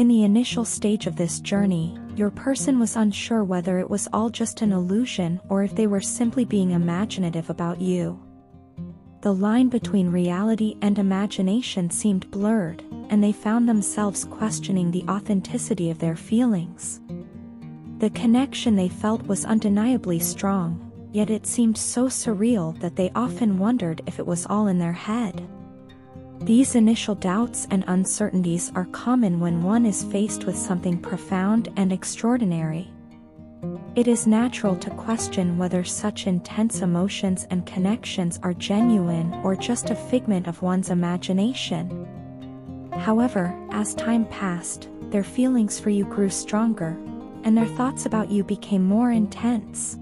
In the initial stage of this journey, your person was unsure whether it was all just an illusion or if they were simply being imaginative about you. The line between reality and imagination seemed blurred, and they found themselves questioning the authenticity of their feelings. The connection they felt was undeniably strong, yet it seemed so surreal that they often wondered if it was all in their head. These initial doubts and uncertainties are common when one is faced with something profound and extraordinary. It is natural to question whether such intense emotions and connections are genuine or just a figment of one's imagination. However, as time passed, their feelings for you grew stronger, and their thoughts about you became more intense.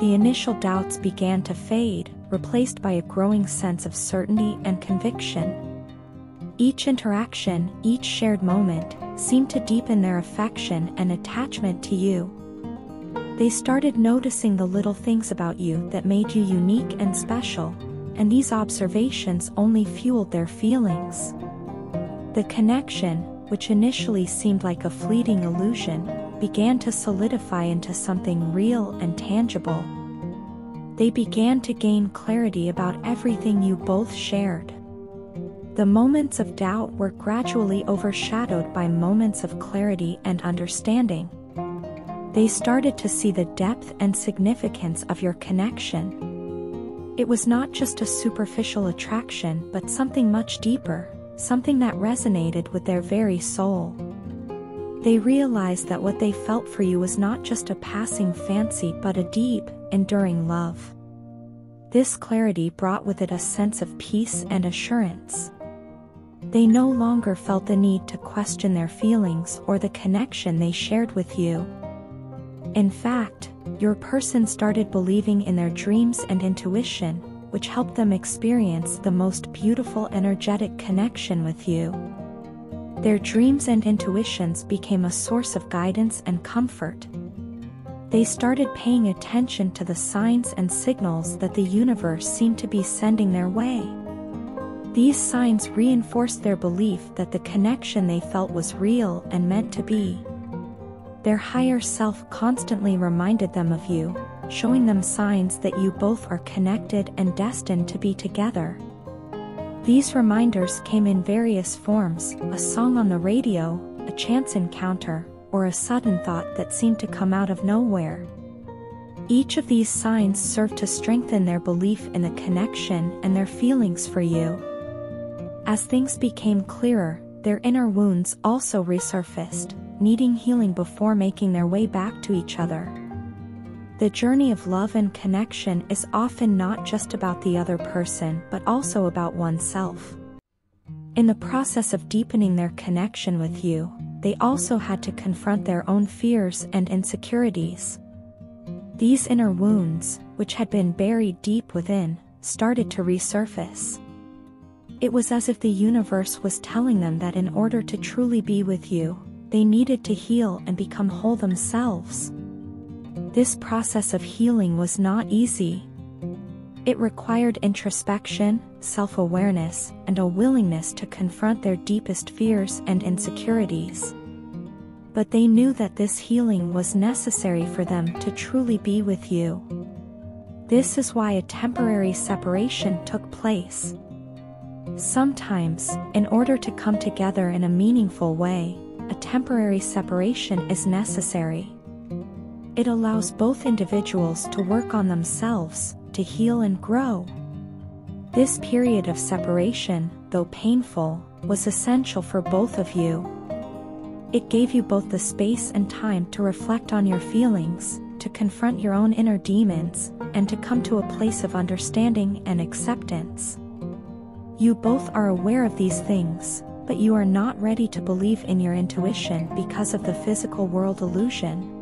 The initial doubts began to fade, replaced by a growing sense of certainty and conviction. Each interaction, each shared moment, seemed to deepen their affection and attachment to you. They started noticing the little things about you that made you unique and special, and these observations only fueled their feelings. The connection, which initially seemed like a fleeting illusion, began to solidify into something real and tangible. They began to gain clarity about everything you both shared. The moments of doubt were gradually overshadowed by moments of clarity and understanding. They started to see the depth and significance of your connection. It was not just a superficial attraction but something much deeper, something that resonated with their very soul. They realized that what they felt for you was not just a passing fancy but a deep, enduring love. This clarity brought with it a sense of peace and assurance. They no longer felt the need to question their feelings or the connection they shared with you. In fact, your person started believing in their dreams and intuition, which helped them experience the most beautiful energetic connection with you. Their dreams and intuitions became a source of guidance and comfort. They started paying attention to the signs and signals that the universe seemed to be sending their way. These signs reinforced their belief that the connection they felt was real and meant to be. Their higher self constantly reminded them of you, showing them signs that you both are connected and destined to be together. These reminders came in various forms, a song on the radio, a chance encounter, or a sudden thought that seemed to come out of nowhere. Each of these signs served to strengthen their belief in the connection and their feelings for you. As things became clearer, their inner wounds also resurfaced, needing healing before making their way back to each other. The journey of love and connection is often not just about the other person but also about oneself. In the process of deepening their connection with you, they also had to confront their own fears and insecurities. These inner wounds, which had been buried deep within, started to resurface. It was as if the universe was telling them that in order to truly be with you, they needed to heal and become whole themselves. This process of healing was not easy. It required introspection, self-awareness, and a willingness to confront their deepest fears and insecurities. But they knew that this healing was necessary for them to truly be with you. This is why a temporary separation took place. Sometimes, in order to come together in a meaningful way, a temporary separation is necessary. It allows both individuals to work on themselves, to heal and grow. This period of separation, though painful, was essential for both of you. It gave you both the space and time to reflect on your feelings, to confront your own inner demons, and to come to a place of understanding and acceptance. You both are aware of these things, but you are not ready to believe in your intuition because of the physical world illusion.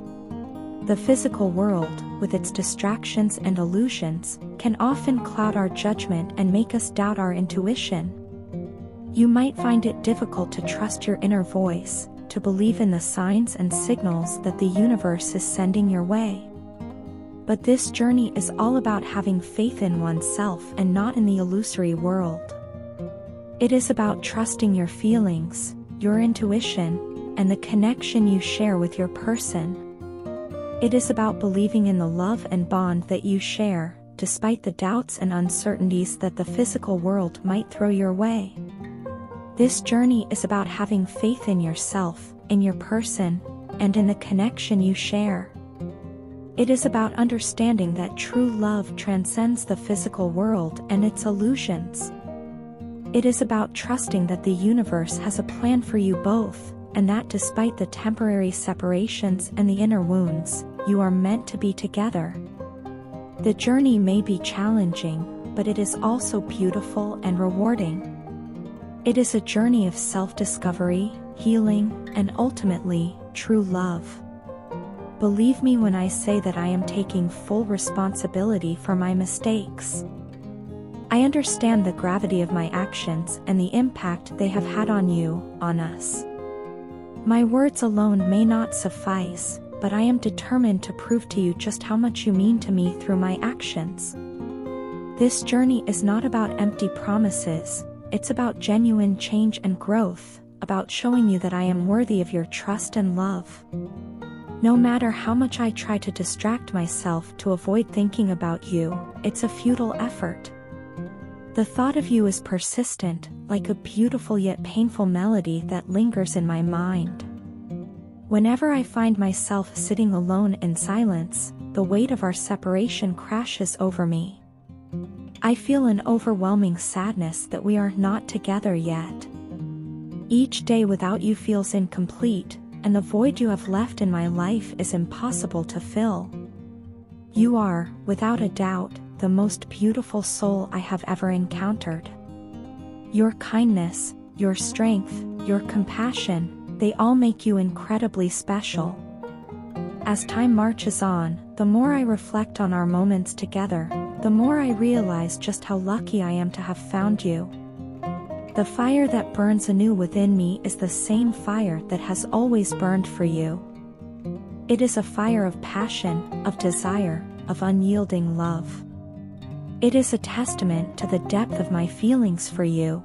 The physical world, with its distractions and illusions, can often cloud our judgment and make us doubt our intuition. You might find it difficult to trust your inner voice, to believe in the signs and signals that the universe is sending your way. But this journey is all about having faith in oneself and not in the illusory world. It is about trusting your feelings, your intuition, and the connection you share with your person. It is about believing in the love and bond that you share, despite the doubts and uncertainties that the physical world might throw your way. This journey is about having faith in yourself, in your person, and in the connection you share. It is about understanding that true love transcends the physical world and its illusions. It is about trusting that the universe has a plan for you both, and that despite the temporary separations and the inner wounds, you are meant to be together. The journey may be challenging, but it is also beautiful and rewarding. It is a journey of self-discovery, healing, and ultimately, true love. Believe me when I say that I am taking full responsibility for my mistakes. I understand the gravity of my actions and the impact they have had on you, on us. My words alone may not suffice, but I am determined to prove to you just how much you mean to me through my actions. This journey is not about empty promises, it's about genuine change and growth, about showing you that I am worthy of your trust and love. No matter how much I try to distract myself to avoid thinking about you, it's a futile effort. The thought of you is persistent, like a beautiful yet painful melody that lingers in my mind. Whenever I find myself sitting alone in silence, the weight of our separation crashes over me. I feel an overwhelming sadness that we are not together yet. Each day without you feels incomplete, and the void you have left in my life is impossible to fill. You are, without a doubt, the most beautiful soul I have ever encountered. Your kindness, your strength, your compassion, they all make you incredibly special. As time marches on, the more I reflect on our moments together, the more I realize just how lucky I am to have found you. The fire that burns anew within me is the same fire that has always burned for you. It is a fire of passion, of desire, of unyielding love. It is a testament to the depth of my feelings for you.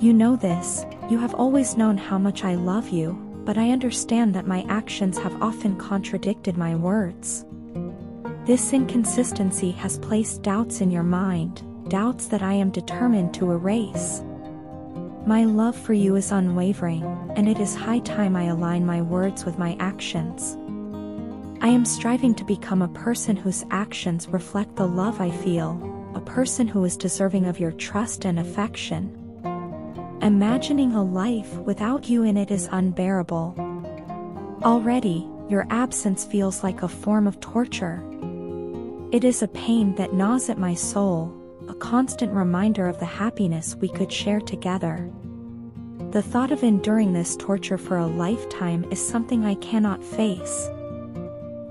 You know this, you have always known how much I love you, but I understand that my actions have often contradicted my words. This inconsistency has placed doubts in your mind, doubts that I am determined to erase. My love for you is unwavering, and it is high time I align my words with my actions. I am striving to become a person whose actions reflect the love I feel, a person who is deserving of your trust and affection. Imagining a life without you in it is unbearable. Already, your absence feels like a form of torture. It is a pain that gnaws at my soul, a constant reminder of the happiness we could share together. The thought of enduring this torture for a lifetime is something I cannot face.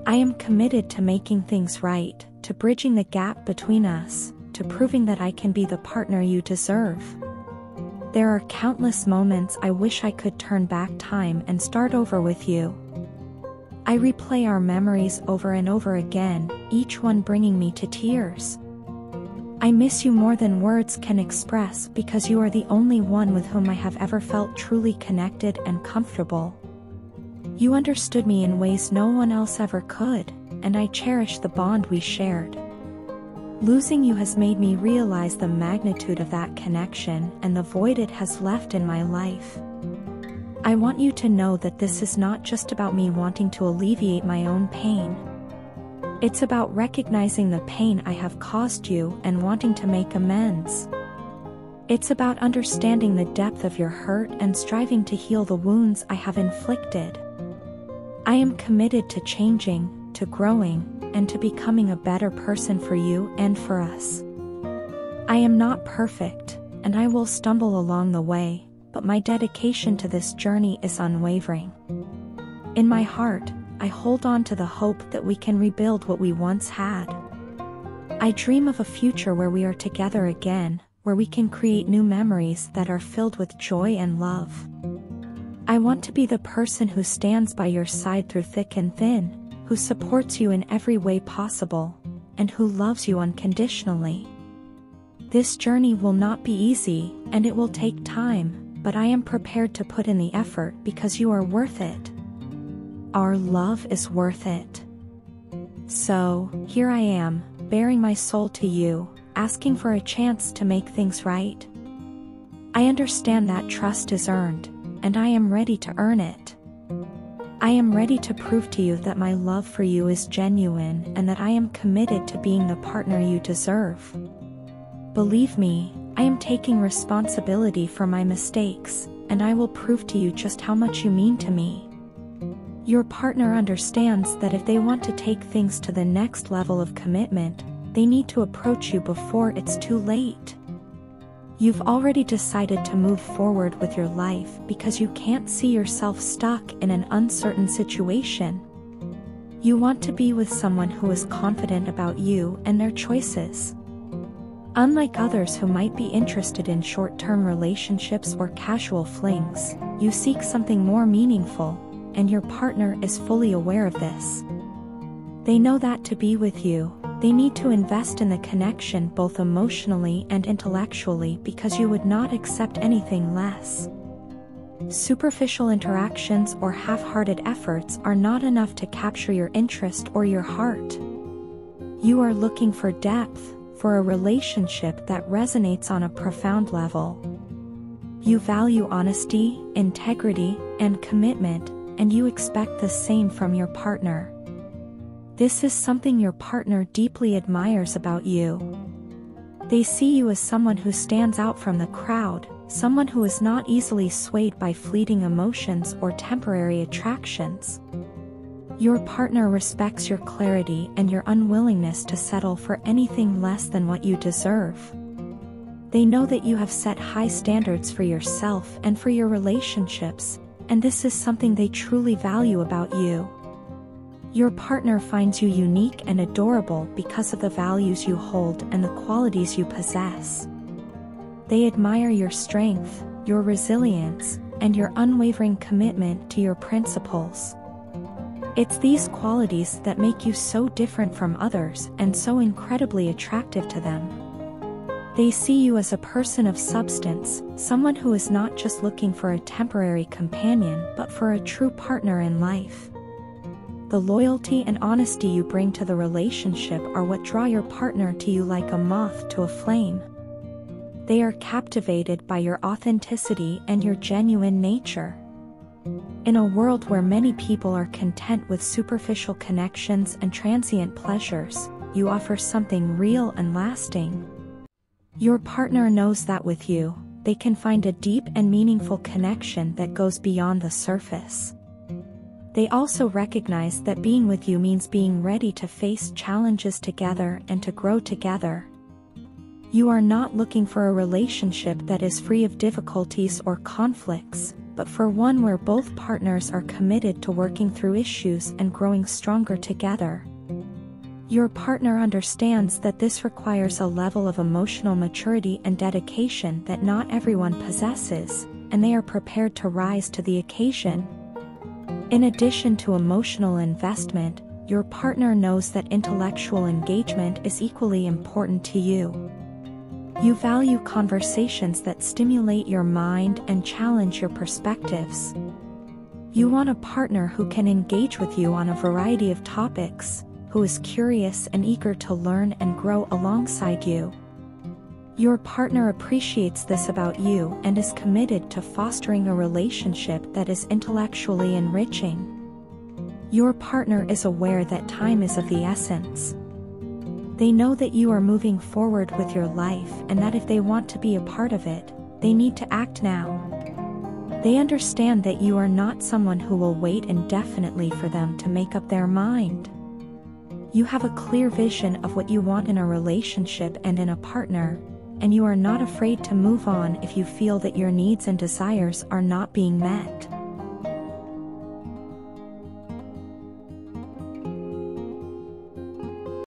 I am committed to making things right, to bridging the gap between us, to proving that I can be the partner you deserve. There are countless moments I wish I could turn back time and start over with you. I replay our memories over and over again, each one bringing me to tears. I miss you more than words can express because you are the only one with whom I have ever felt truly connected and comfortable. You understood me in ways no one else ever could, and I cherish the bond we shared. Losing you has made me realize the magnitude of that connection and the void it has left in my life. I want you to know that this is not just about me wanting to alleviate my own pain. It's about recognizing the pain I have caused you and wanting to make amends. It's about understanding the depth of your hurt and striving to heal the wounds I have inflicted. I am committed to changing, to growing, and to becoming a better person for you and for us. I am not perfect, and I will stumble along the way, but my dedication to this journey is unwavering. In my heart, I hold on to the hope that we can rebuild what we once had. I dream of a future where we are together again, where we can create new memories that are filled with joy and love. I want to be the person who stands by your side through thick and thin, who supports you in every way possible, and who loves you unconditionally. This journey will not be easy, and it will take time, but I am prepared to put in the effort because you are worth it. Our love is worth it. So, here I am, baring my soul to you, asking for a chance to make things right. I understand that trust is earned, and I am ready to earn it. I am ready to prove to you that my love for you is genuine and that I am committed to being the partner you deserve. Believe me, I am taking responsibility for my mistakes, and I will prove to you just how much you mean to me. Your partner understands that if they want to take things to the next level of commitment, they need to approach you before it's too late. You've already decided to move forward with your life because you can't see yourself stuck in an uncertain situation. You want to be with someone who is confident about you and their choices. Unlike others who might be interested in short-term relationships or casual flings, you seek something more meaningful, and your partner is fully aware of this. They know that to be with you, they need to invest in the connection both emotionally and intellectually because you would not accept anything less. Superficial interactions or half-hearted efforts are not enough to capture your interest or your heart. You are looking for depth, for a relationship that resonates on a profound level. You value honesty, integrity, and commitment, and you expect the same from your partner. This is something your partner deeply admires about you. They see you as someone who stands out from the crowd, someone who is not easily swayed by fleeting emotions or temporary attractions. Your partner respects your clarity and your unwillingness to settle for anything less than what you deserve. They know that you have set high standards for yourself and for your relationships, and this is something they truly value about you. Your partner finds you unique and adorable because of the values you hold and the qualities you possess. They admire your strength, your resilience, and your unwavering commitment to your principles. It's these qualities that make you so different from others and so incredibly attractive to them. They see you as a person of substance, someone who is not just looking for a temporary companion but for a true partner in life. The loyalty and honesty you bring to the relationship are what draw your partner to you like a moth to a flame. They are captivated by your authenticity and your genuine nature. In a world where many people are content with superficial connections and transient pleasures, you offer something real and lasting. Your partner knows that with you, they can find a deep and meaningful connection that goes beyond the surface. They also recognize that being with you means being ready to face challenges together and to grow together. You are not looking for a relationship that is free of difficulties or conflicts, but for one where both partners are committed to working through issues and growing stronger together. Your partner understands that this requires a level of emotional maturity and dedication that not everyone possesses, and they are prepared to rise to the occasion. In addition to emotional investment, your partner knows that intellectual engagement is equally important to you. You value conversations that stimulate your mind and challenge your perspectives. You want a partner who can engage with you on a variety of topics, who is curious and eager to learn and grow alongside you. Your partner appreciates this about you and is committed to fostering a relationship that is intellectually enriching. Your partner is aware that time is of the essence. They know that you are moving forward with your life and that if they want to be a part of it, they need to act now. They understand that you are not someone who will wait indefinitely for them to make up their mind. You have a clear vision of what you want in a relationship and in a partner, and you are not afraid to move on if you feel that your needs and desires are not being met.